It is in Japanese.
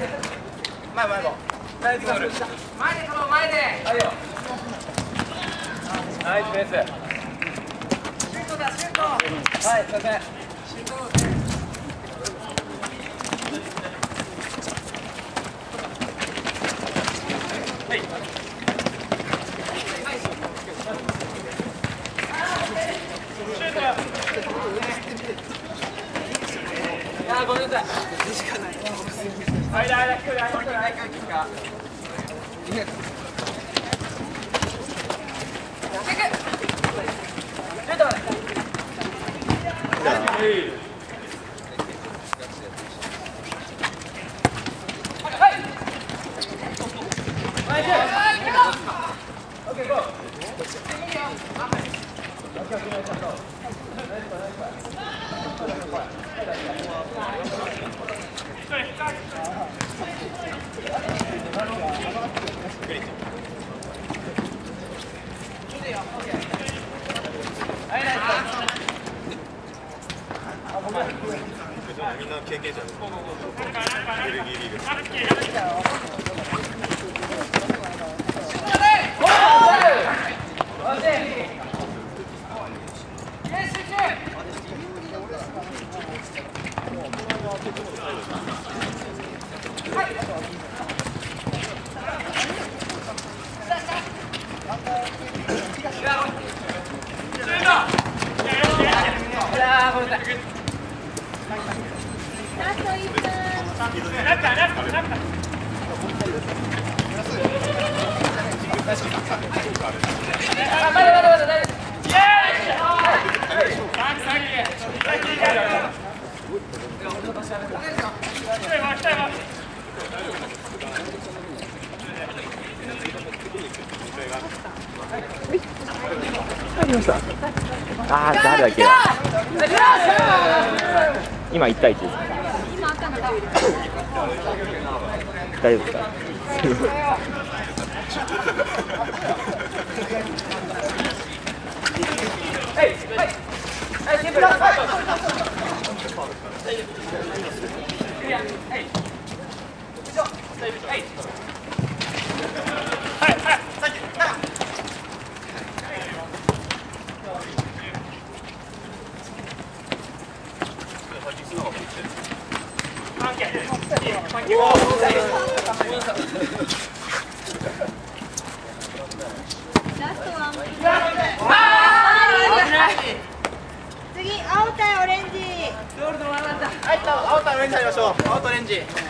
ナイスゴール前で前ではいよナイスペースシュートだシュートはいすいませんシュートあーごめんなさい。間間距離みんな経験者ベルギーリーグあーごめん。なさいラスト1分あまだまだまだ大丈夫ああ、誰だっけ？今1対1です。今赤のダブル大丈夫ですか ストワン次青対オレンジゴールド回ったはい青とオレンジ入りましょう 青とオレンジ。